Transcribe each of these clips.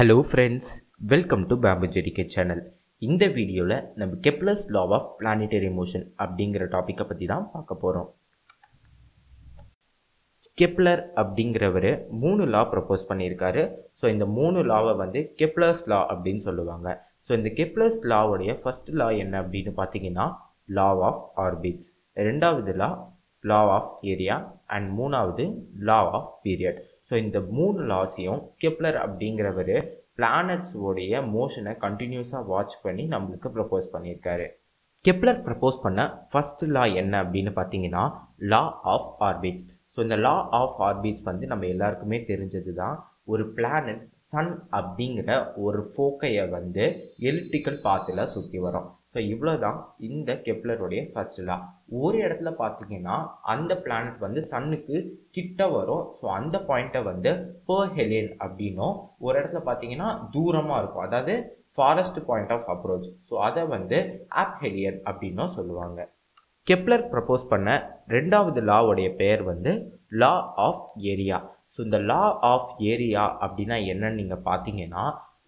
Hello friends welcome to பேம்பு ஜெடிகே channel இந்த வீடியோவில் நம்ம Kepler's law of planetary motion அப்படிங்கிற டாப்பிக்கை பற்றி தான் பார்க்க போகிறோம் கெப்லர் அப்படிங்கிறவர் மூணு லா ப்ரப்போஸ் பண்ணியிருக்காரு. ஸோ இந்த மூணு லாவை வந்து கெப்லர்ஸ் லா அப்படின்னு சொல்லுவாங்க. ஸோ இந்த கெப்லர்ஸ் லாவுடைய ஃபர்ஸ்ட் லா என்ன அப்படின்னு பார்த்தீங்கன்னா லா ஆஃப் ஆர்பிட்ஸ் ரெண்டாவது law law of area and மூணாவது லா ஆஃப் பீரியட் ஸோ இந்த மூணு லாஸையும் கெப்லர் அப்படிங்கிறவர் பிளானட்ஸ் உடைய மோஷனை கண்டினியூஸாக வாட்ச் பண்ணி நம்மளுக்கு ப்ரப்போஸ் பண்ணியிருக்காரு. கெப்லர் ப்ரப்போஸ் பண்ண ஃபர்ஸ்ட் லா என்ன அப்படின்னு பார்த்தீங்கன்னா லா ஆஃப் ஆர்பிட்ஸ் ஸோ இந்த லா ஆஃப் ஆர்பிட்ஸ் வந்து நம்ம எல்லாருக்குமே தெரிஞ்சது தான் ஒரு பிளானட் சன் அப்படிங்கிற ஒரு ஃபோக்கையை வந்து எலிப்டிக்கல் பாத்தில் சுற்றி வரும். ஸோ இவ்வளோ தான் இந்த கெப்லருடைய ஃபர்ஸ்ட் லா ஒரு இடத்துல பார்த்தீங்கன்னா அந்த பிளானட் வந்து சன்னுக்கு கிட்ட வரும். ஸோ அந்த பாயிண்ட்டை வந்து பர் ஹெலியன் அப்படின்னும் ஒரு இடத்துல பார்த்தீங்கன்னா தூரமாக இருக்கும். அதாவது farthest point of approach so அதை வந்து ஆப் ஹெலியன் அப்படின்னும் சொல்லுவாங்க. கெப்லர் ப்ரப்போஸ் பண்ண ரெண்டாவது லாவுடைய பெயர் வந்து லா ஆஃப் ஏரியா ஸோ இந்த லா ஆஃப் ஏரியா அப்படின்னா என்னன்னு நீங்கள் பார்த்தீங்கன்னா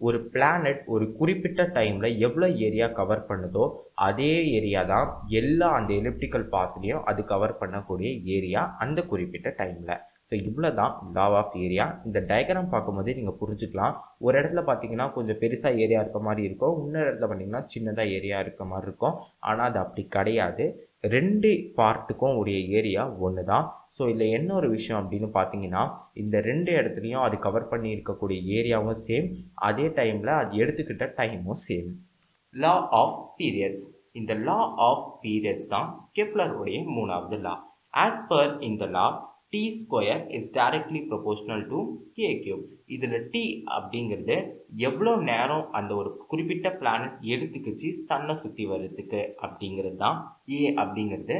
ஒரு பிளானட் ஒரு குறிப்பிட்ட டைமில் எவ்வளோ ஏரியா கவர் பண்ணுதோ அதே ஏரியா தான் எல்லா அந்த எலிப்டிக்கல் பாத்லேயும் அது கவர் பண்ணக்கூடிய ஏரியா அந்த குறிப்பிட்ட டைமில் ஸோ இவ்வளோ தான் லா ஆஃப் ஏரியா இந்த டயக்ராம் பார்க்கும்போதே நீங்கள் புரிஞ்சுக்கலாம். ஒரு இடத்துல பார்த்தீங்கன்னா கொஞ்சம் பெருசாக ஏரியா இருக்க மாதிரி இருக்கும். இன்னொரு இடத்துல பார்த்தீங்கன்னா சின்னதாக ஏரியா இருக்க மாதிரி இருக்கும். ஆனால் அது அப்படி கிடையாது. ரெண்டு பார்ட்டுக்கும் உடைய ஏரியா ஒன்று தான் ஸோ இதில் என்ன ஒரு விஷயம் அப்படின்னு பார்த்தீங்கன்னா இந்த ரெண்டு இடத்துலையும் அது கவர் பண்ணி இருக்கக்கூடிய ஏரியாவும் சேம் அதே டைமில் அது எடுத்துக்கிட்ட டைமும் சேம் லா ஆஃப் பீரியட்ஸ் இந்த லா ஆஃப் பீரியட்ஸ் தான் கெப்லருடைய மூணாவது லா ஆஸ் பர் இந்த law T square is directly proportional to K cube இதில் டி அப்படிங்கிறது எவ்வளோ நேரம் அந்த ஒரு குறிப்பிட்ட பிளானட் எடுத்துக்கிச்சு சன்னை சுற்றி வர்றதுக்கு அப்படிங்கிறது தான் ஏ அப்படிங்கிறது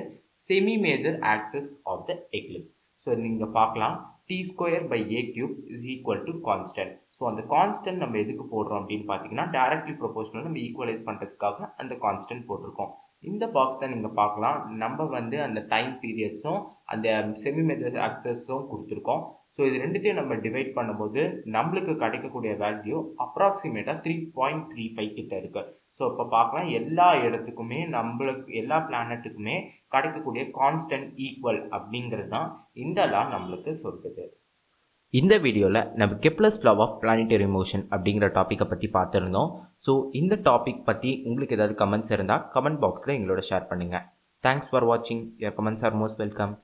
semi major axis of the eclipse so நீங்கள் பார்க்கலாம். T square by A cube is equal to constant so அந்த கான்ஸ்டன்ட் நம்ம எதுக்கு போடுறோம் அப்படின்னு பார்த்தீங்கன்னா டைரக்ட்லி ப்ரொபோஷனல் நம்ம ஈக்குவலைஸ் பண்ணுறதுக்காக அந்த கான்ஸ்டன்ட் போட்டிருக்கோம். இந்த பாக்ஸ் தான் நீங்கள் பார்க்கலாம். நம்ம வந்து அந்த டைம் பீரியட்ஸும் அந்த செமி மெஜர் ஆக்சஸும் கொடுத்துருக்கோம். ஸோ இது ரெண்டுத்தையும் நம்ம டிவைட் பண்ணும்போது நம்மளுக்கு கிடைக்கக்கூடிய வேல்யூ அப்ராக்சிமேட்டாக த்ரீ பாயிண்ட் த்ரீ ஃபைவ் கிட்ட இருக்குது ஸோ இப்போ பார்க்கலாம் எல்லா இடத்துக்குமே நம்மளுக்கு எல்லா பிளானட்டுக்குமே கிடைக்கக்கூடிய கான்ஸ்டன்ட் ஈக்குவல் அப்படிங்கிறது தான் இந்த லா நம்மளுக்கு சொல்லுது. இந்த வீடியோவில் நம்ம Kepler's law of planetary motion அப்படிங்கிற டாப்பிக்கை பற்றி பார்த்துருந்தோம். ஸோ இந்த டாபிக் பற்றி உங்களுக்கு ஏதாவது கமெண்ட்ஸ் இருந்தால் கமெண்ட் பாக்ஸில் எங்களோட ஷேர் பண்ணுங்கள் தேங்க்ஸ் ஃபார் வாட்சிங் your comments are most welcome